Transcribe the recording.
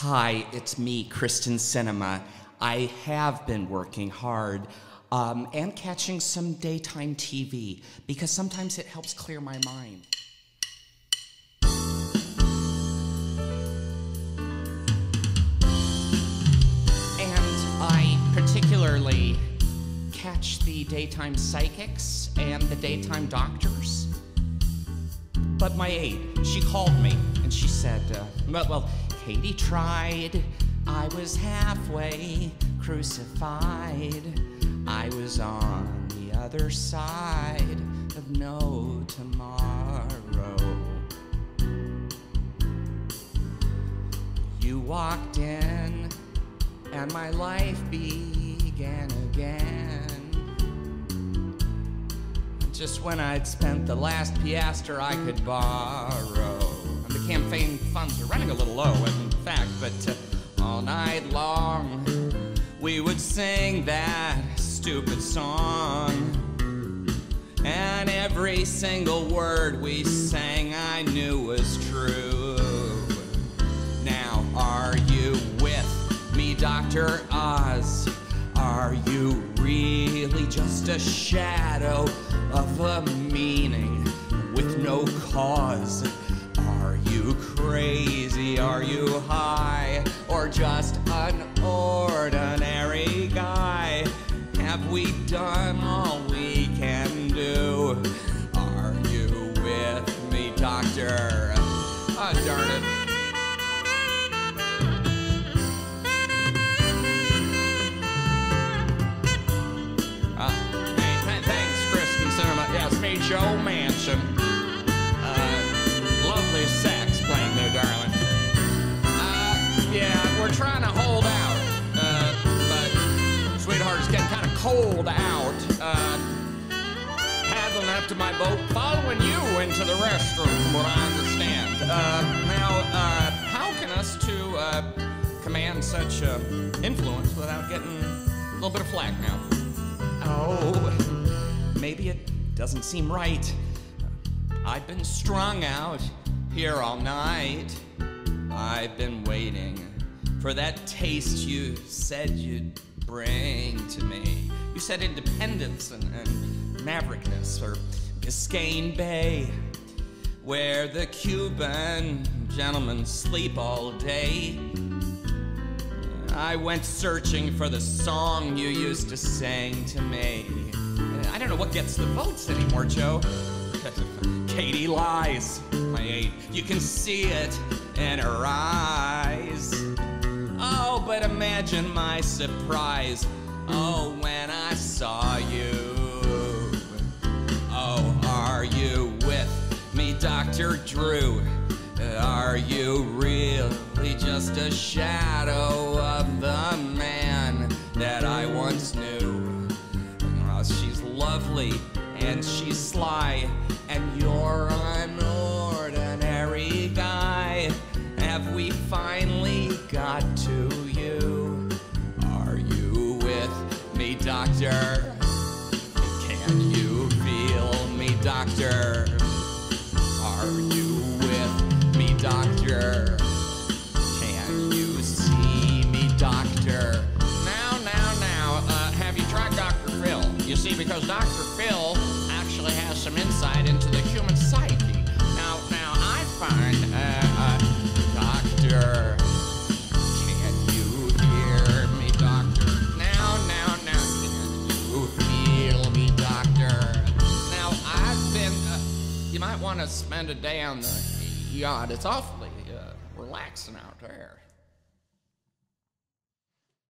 Hi, it's me, Kyrsten Sinema. I have been working hard um, and catching some daytime TV because sometimes it helps clear my mind. And I particularly catch the daytime psychics and the daytime doctors. But my aide, she called me and she said, uh, well, well, Katie tried. I was halfway crucified. I was on the other side of no tomorrow. You walked in, and my life began again. Just when I'd spent the last piaster I could borrow. Campaign funds are running a little low, in fact, but uh, all night long we would sing that stupid song. And every single word we sang I knew was true. Now, are you with me, Dr. Oz? Are you really just a shadow of a meaning with no cause? Crazy? Are you high? Or just an ordinary guy? Have we done all we can do? Are you with me, Doctor? Ah, darn it. Uh, hey, thanks, Kyrsten Sinema. It's me, Joe Manchin. Yeah, we're trying to hold out, uh, but sweetheart, it's getting kind of cold out. Uh, paddling up to my boat, following you into the restroom, from what I understand. Uh, now, uh, how can us two uh, command such uh, influence without getting a little bit of flack now? Oh, maybe it doesn't seem right. I've been strung out here all night. I've been waiting for that taste you said you'd bring to me. You said independence and, and maverickness, or Biscayne Bay, where the Cuban gentlemen sleep all day. I went searching for the song you used to sing to me. I don't know what gets the votes anymore, Joe. Katie lies, my aide. You can see it in her eyes. Oh, but imagine my surprise. Oh, when I saw you. Oh, are you with me, Dr. Drew? Are you really just a shadow of the man that I once knew? Oh, she's lovely and she's sly, and you're an ordinary guy. Have we finally got to you? Are you with me, Doctor? Can you feel me, Doctor? Are you with me, Doctor? Can you see me, Doctor? Now, now, now, uh, have you tried Dr. Phil? You see, because Dr. Phil want to spend a day on the yacht. It's awfully uh, relaxing out there.